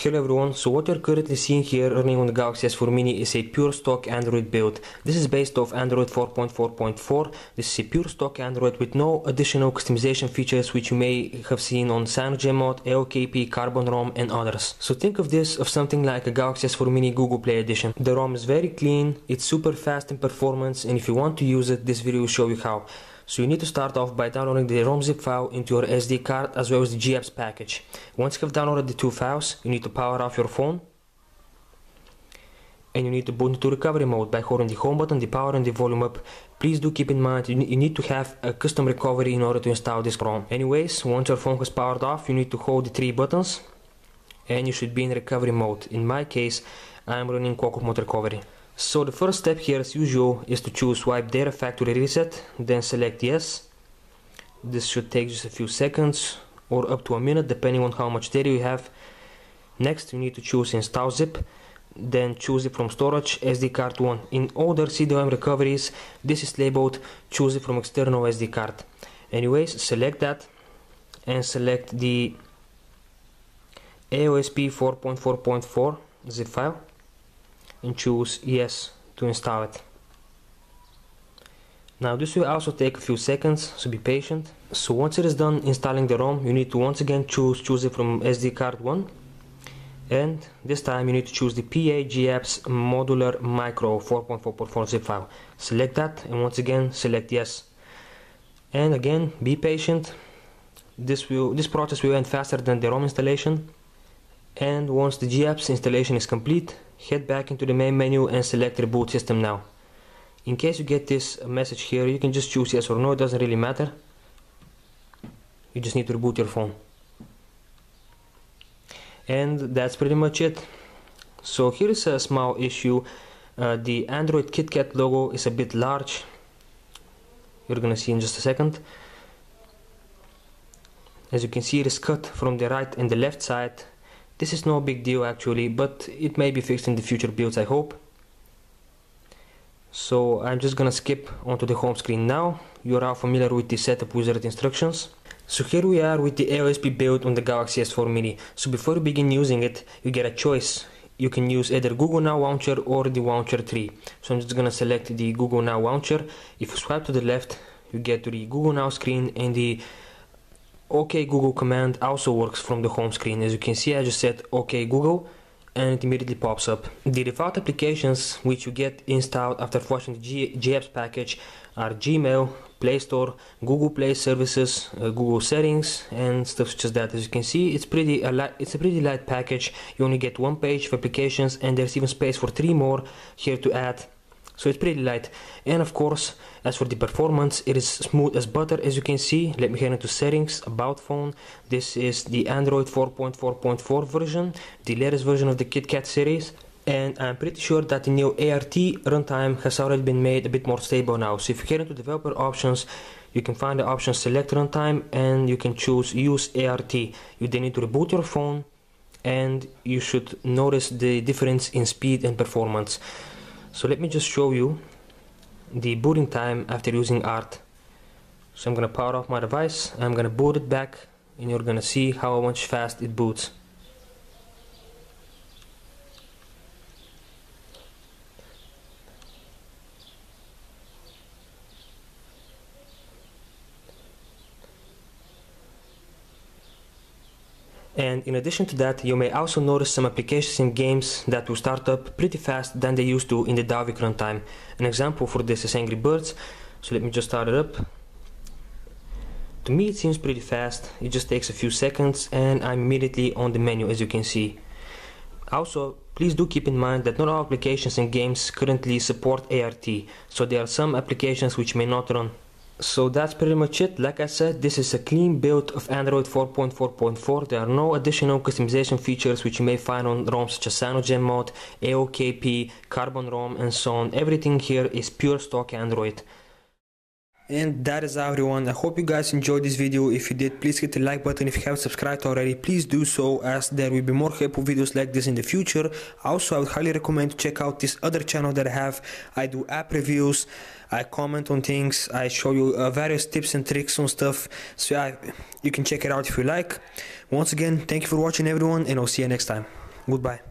Hello everyone, so what you're currently seeing here running on the Galaxy S4 Mini is a pure stock Android build. This is based off Android 4.4.4. This is a pure stock Android with no additional customization features which you may have seen on CyanogenMod, AOKP, Carbon ROM and others. So think of this of something like a Galaxy S4 Mini Google Play Edition. The ROM is very clean, it's super fast in performance and if you want to use it, this video will show you how. So you need to start off by downloading the ROM zip file into your SD card as well as the GApps package. Once you have downloaded the two files, you need to power off your phone and you need to boot into recovery mode by holding the home button, the power and the volume up. Please do keep in mind you need to have a custom recovery in order to install this ROM. Anyways, once your phone has powered off, you need to hold the three buttons and you should be in recovery mode. In my case, I am running ClockworkMod Recovery. So the first step here as usual is to choose wipe data factory reset, then select yes. This should take just a few seconds or up to a minute depending on how much data you have. Next you need to choose install zip, then choose it from storage SD card 1. In older CDOM recoveries this is labeled choose it from external SD card. Anyways select that and select the AOSP 4.4.4 zip file and choose yes to install it. Now this will also take a few seconds, so be patient. So once it is done installing the ROM, you need to once again choose choose it from SD card 1 and this time you need to choose the PA-GApps modular micro 4.4.4 zip file. Select that and once again select yes. And again be patient. This will this process will end faster than the ROM installation. And once the GApps installation is complete, head back into the main menu and select reboot system now. In case you get this message here, you can just choose yes or no, it doesn't really matter. You just need to reboot your phone. And that's pretty much it. So here is a small issue. Uh, the Android KitKat logo is a bit large. You're gonna see in just a second. As you can see it is cut from the right and the left side this is no big deal actually, but it may be fixed in the future builds I hope. So I'm just gonna skip onto the home screen now. You're all familiar with the setup wizard instructions. So here we are with the AOSP build on the Galaxy S4 Mini. So before you begin using it, you get a choice. You can use either Google Now Launcher or the Launcher 3. So I'm just gonna select the Google Now Launcher. If you swipe to the left, you get to the Google Now screen and the OK Google command also works from the home screen. As you can see, I just said OK Google and it immediately pops up. The default applications which you get installed after watching the G GApps package are Gmail, Play Store, Google Play services, uh, Google settings, and stuff such as that. As you can see, it's pretty a it's a pretty light package. You only get one page of applications, and there's even space for three more here to add so it's pretty light. And of course as for the performance it is smooth as butter as you can see. Let me head into settings about phone. This is the android 4.4.4 version the latest version of the kitkat series. And I'm pretty sure that the new ART runtime has already been made a bit more stable now. So if you get into developer options, you can find the option select runtime and you can choose use ART. You then need to reboot your phone and you should notice the difference in speed and performance so let me just show you the booting time after using art. So I'm gonna power off my device I'm gonna boot it back and you're gonna see how much fast it boots And in addition to that, you may also notice some applications in games that will start up pretty fast than they used to in the Dalvik runtime. An example for this is Angry Birds. So let me just start it up. To me it seems pretty fast, it just takes a few seconds and I'm immediately on the menu as you can see. Also, please do keep in mind that not all applications and games currently support ART, so there are some applications which may not run so that's pretty much it. Like i said this is a clean build of android 4.4.4 there are no additional customization features which you may find on roms such as cyanogenmod aokp carbon rom and so on. Everything here is pure stock android and that is everyone. I hope you guys enjoyed this video. If you did please hit the like button. If you haven't subscribed already please do so. As there will be more helpful videos like this in the future. Also i would highly recommend to check out this other channel that i have. I do app reviews. I comment on things. I show you uh, various tips and tricks on stuff. So yeah you can check it out if you like. Once again thank you for watching everyone and i'll see you next time. Goodbye.